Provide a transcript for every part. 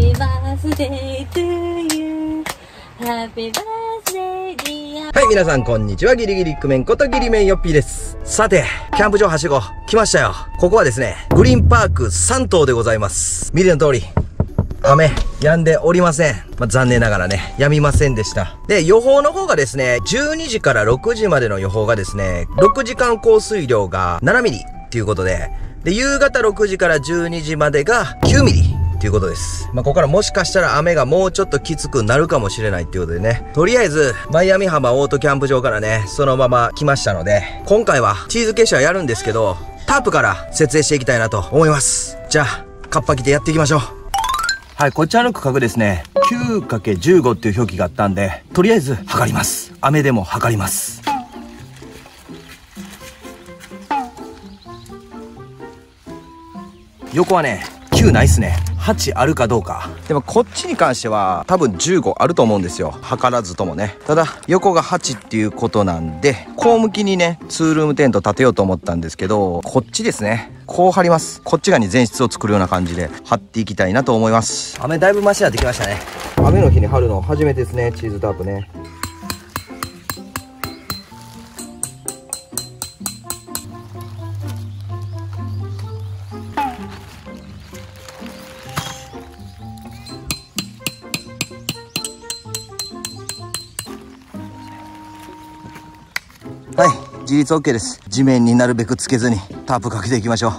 Happy birthday to you Happy birthday dear はい、皆さん、こんにちは。ギリギリイクメンことギリメンヨッピーです。さて、キャンプ場はしご、来ましたよ。ここはですね、グリーンパーク3棟でございます。見ての通り、雨、止んでおりません。まあ、残念ながらね、止みませんでした。で、予報の方がですね、12時から6時までの予報がですね、6時間降水量が7ミリっていうことで、で、夕方6時から12時までが9ミリ。っていうことです。まあ、ここからもしかしたら雨がもうちょっときつくなるかもしれないっていうことでね。とりあえず、マイアミ浜オートキャンプ場からね、そのまま来ましたので、今回はチーズ結社やるんですけど、タープから設営していきたいなと思います。じゃあ、カッパ着てやっていきましょう。はい、こちらの区画ですね、9×15 っていう表記があったんで、とりあえず測ります。雨でも測ります。横はね、9ないっすね。8あるかどうか。でもこっちに関しては多分15あると思うんですよ。測らずともね。ただ、横が8っていうことなんで、こう向きにね、ツールームテント立てようと思ったんですけど、こっちですね。こう張ります。こっち側に前室を作るような感じで張っていきたいなと思います。雨だいぶマシになってきましたね。雨の日に張るの初めてですね、チーズタープね。はい、自立 OK です。地面になるべくつけずにタープかけていきましょう。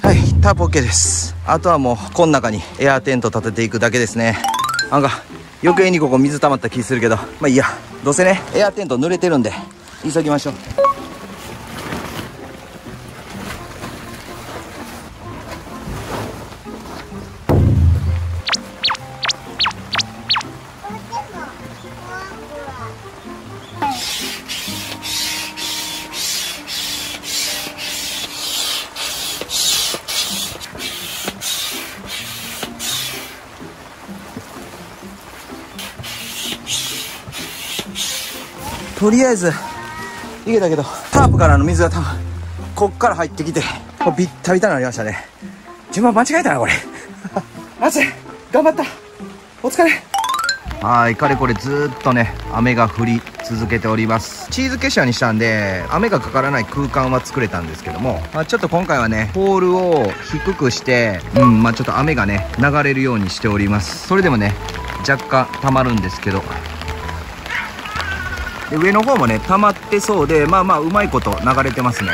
はい、タープ OK です。あとはもう、この中にエアーテント立てていくだけですね。なんか、余計にここ水溜まった気するけど、まあいいや。どうせね、エアーテント濡れてるんで、急ぎましょう。とりあえず、いけたけど、タープからの水が多分、こっから入ってきて、ビッタビタになりましたね。順番間違えたな、これ。暑い頑張ったお疲れはい、かれこれずーっとね、雨が降り続けております。チーズ結社にしたんで、雨がかからない空間は作れたんですけども、まあ、ちょっと今回はね、ポールを低くして、うん、まあちょっと雨がね、流れるようにしております。それでもね、若干溜まるんですけど、で上の方もね溜まってそうでまあまあうまいこと流れてますね。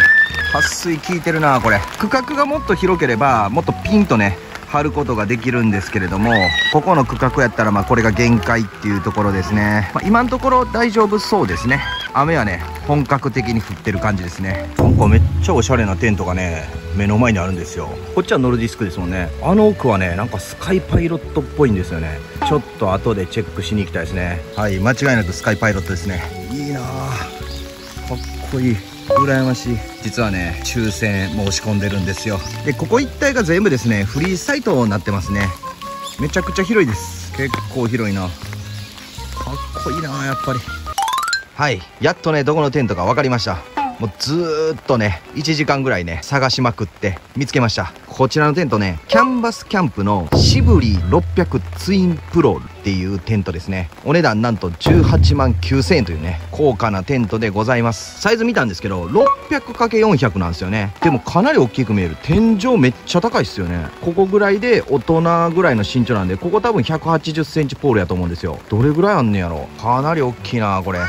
撥水効いてるなこれ。区画がもっと広ければもっとピンとね張ることができるんですけれどもここの区画やったらまあこれが限界っていうところですね、まあ、今のところ大丈夫そうですね。雨はね本格的に降ってる感じですね。なんかめっちゃおしゃれなテントがね目の前にあるんですよ。こっちはノルディスクですもんね。あの奥はねなんかスカイパイロットっぽいんですよね。ちょっと後でチェックしに行きたいですね。はい間違いなくスカイパイロットですねこいい。羨ましい。実はね抽選申し込んでるんですよ。でここ一帯が全部ですねフリーサイトになってますね。めちゃくちゃ広いです。結構広いな。かっこいいなやっぱり。はい。やっとねどこのテントか分かりました。もうずーっとね1時間ぐらいね探しまくって見つけました。こちらのテントねキャンバスキャンプのシブリ600ツインプロっていうテントですね。お値段なんと18万9000円というね高価なテントでございます。サイズ見たんですけど 600×400 なんですよね。でもかなり大きく見える。天井めっちゃ高いっすよね。ここぐらいで大人ぐらいの身長なんでここ多分180センチポールやと思うんですよ。どれぐらいあんねやろ。かなり大きいなこれ。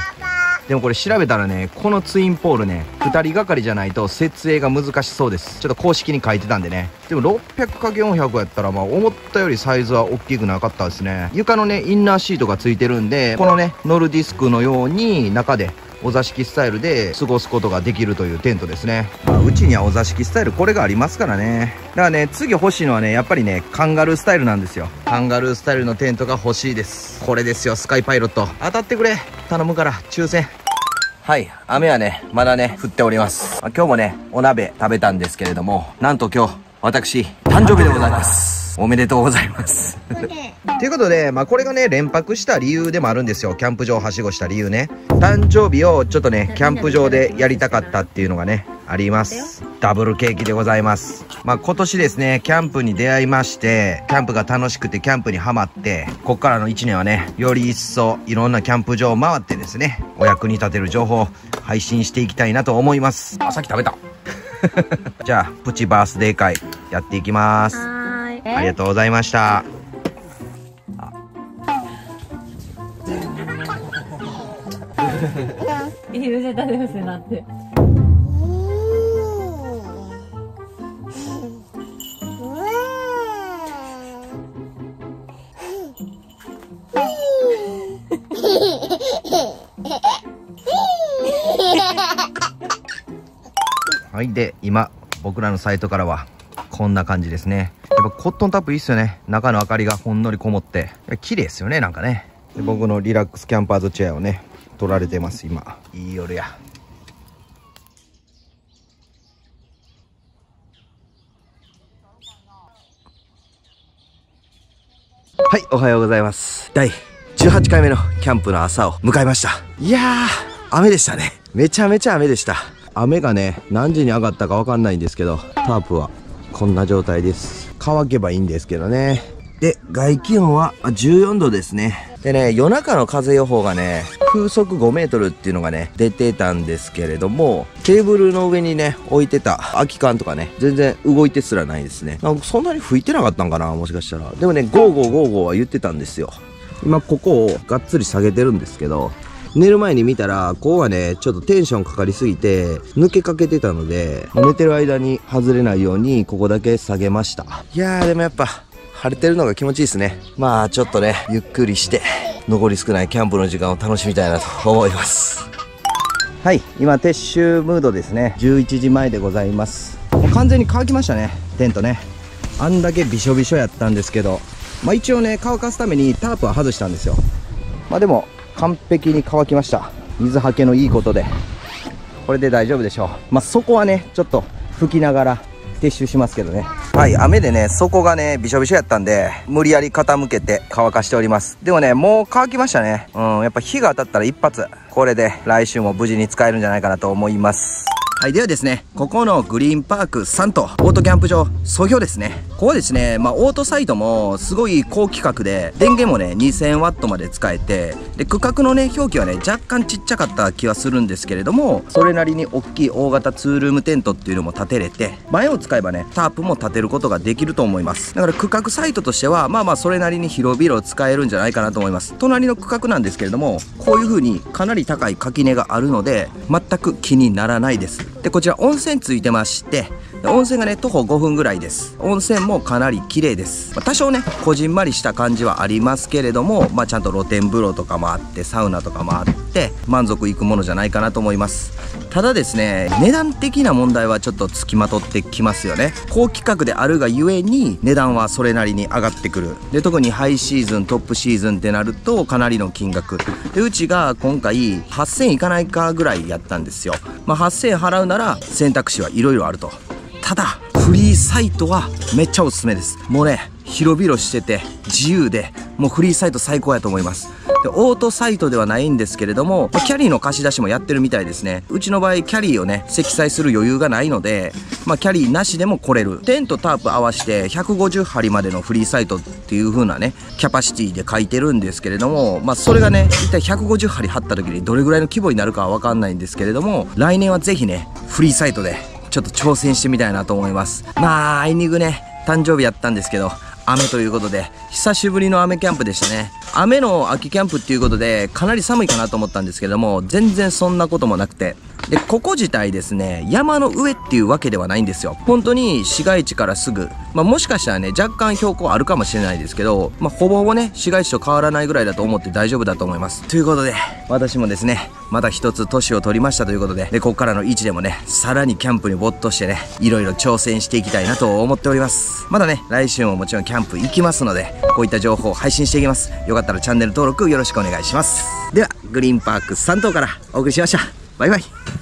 でもこれ調べたらね、このツインポールね、2人がかりじゃないと設営が難しそうです。ちょっと公式に書いてたんでね。でも 600×400 やったら、まあ思ったよりサイズは大きくなかったですね。床のね、インナーシートがついてるんで、このね、ノルディスクのように中でお座敷スタイルで過ごすことができるというテントですね。まあ、うちにはお座敷スタイルこれがありますからね。だからね、次欲しいのはね、やっぱりね、カンガルースタイルなんですよ。カンガルースタイルのテントが欲しいです。これですよ、スカイパイロット。当たってくれ。頼むから、抽選。はい、雨はね、まだね、降っております。今日もね、お鍋食べたんですけれども、なんと今日、私、誕生日でございます。おめでとうございます。ということで、まあこれがね、連泊した理由でもあるんですよ。キャンプ場をはしごした理由ね。誕生日をちょっとね、キャンプ場でやりたかったっていうのがね、あります。ダブルケーキでございます。まあ今年ですね、キャンプに出会いまして、キャンプが楽しくてキャンプにハマって、こっからの1年はね、より一層いろんなキャンプ場を回ってですね、お役に立てる情報を配信していきたいなと思います。あ、さっき食べた。じゃあ、プチバースデー会やっていきます。ありがとうございました。いい腕立て伏せなって。はい。で、今、僕らのサイトからは、こんな感じですね。やっぱコットンタップいいっすよね。中の明かりがほんのりこもって。綺麗ですよね、なんかね。で僕のリラックスキャンパーズチェアをね、取られてます、今。いい夜や。はい、おはようございます。第18回目のキャンプの朝を迎えました。いやー、雨でしたね。めちゃめちゃ雨でした。雨がね、何時に上がったかわかんないんですけど、タープはこんな状態です。乾けばいいんですけどね。で、外気温は14度ですね。でね、夜中の風予報がね、風速5メートルっていうのがね、出てたんですけれども、テーブルの上にね、置いてた空き缶とかね、全然動いてすらないですね。なんかそんなに吹いてなかったんかな、もしかしたら。でもね、ゴーゴーゴーゴーは言ってたんですよ。今ここをがっつり下げてるんですけど、寝る前に見たら、こうはね、ちょっとテンションかかりすぎて、抜けかけてたので、寝てる間に外れないように、ここだけ下げました。いやー、でもやっぱ、晴れてるのが気持ちいいですね。まあ、ちょっとね、ゆっくりして、残り少ないキャンプの時間を楽しみたいなと思います。はい、今、撤収ムードですね。11時前でございます。もう完全に乾きましたね、テントね。あんだけびしょびしょやったんですけど、まあ一応ね、乾かすためにタープは外したんですよ。まあでも、完璧に乾きました。水はけのいいことで。これで大丈夫でしょう。まあそこはね、ちょっと拭きながら撤収しますけどね。はい、雨でね、底がね、びしょびしょやったんで、無理やり傾けて乾かしております。でもね、もう乾きましたね。うん、やっぱ日が当たったら一発。これで来週も無事に使えるんじゃないかなと思います。はい、ではですね、ここのグリーンパーク3とオートキャンプ場、総評ですね。ここですね、まあ、オートサイトもすごい高規格で、電源もね、2000ワットまで使えて、で、区画のね、表記はね、若干ちっちゃかった気はするんですけれども、それなりに大きい大型ツールームテントっていうのも建てれて、前を使えばね、タープも建てることができると思います。だから区画サイトとしては、まあまあそれなりに広々使えるんじゃないかなと思います。隣の区画なんですけれども、こういう風にかなり高い垣根があるので、全く気にならないです。で、こちら温泉ついてまして、温泉がね、徒歩5分ぐらいです。温泉もかなり綺麗です。まあ多少ね、こじんまりした感じはありますけれども、まあちゃんと露天風呂とかもあって、サウナとかもあって、満足いくものじゃないかなと思います。ただですね、値段的な問題はちょっとつきまとってきますよね。高規格であるがゆえに、値段はそれなりに上がってくる。で、特にハイシーズン、トップシーズンってなると、かなりの金額。で、うちが今回、8000いかないかぐらいやったんですよ。まあ、8000払うなら、選択肢はいろいろあると。ただフリーサイトはめっちゃおすすめです。もうね広々してて自由でもうフリーサイト最高やと思います。でオートサイトではないんですけれども、まあキャリーの貸し出しもやってるみたいですね。うちの場合キャリーをね積載する余裕がないので、まあ、キャリーなしでも来れる。テントタープ合わせて150針までのフリーサイトっていう風なねキャパシティで書いてるんですけれども、まあ、それがね一体150針張った時にどれぐらいの規模になるかは分かんないんですけれども来年はぜひねフリーサイトでちょっと挑戦してみたいなと思います。まああいにくね誕生日やったんですけど雨ということで久しぶりの雨キャンプでしたね。雨の秋キャンプっていうことでかなり寒いかなと思ったんですけども全然そんなこともなくて。でここ自体ですね山の上っていうわけではないんですよ。本当に市街地からすぐ、まあ、もしかしたらね若干標高あるかもしれないですけど、まあ、ほぼほぼね市街地と変わらないぐらいだと思って大丈夫だと思います。ということで私もですねまた一つ年を取りましたということででここからの位置でもねさらにキャンプに没頭してねいろいろ挑戦していきたいなと思っております。まだね来週ももちろんキャンプ行きますのでこういった情報を配信していきます。よかったらチャンネル登録よろしくお願いします。ではグリーンパーク3棟からお送りしました。バイバイ。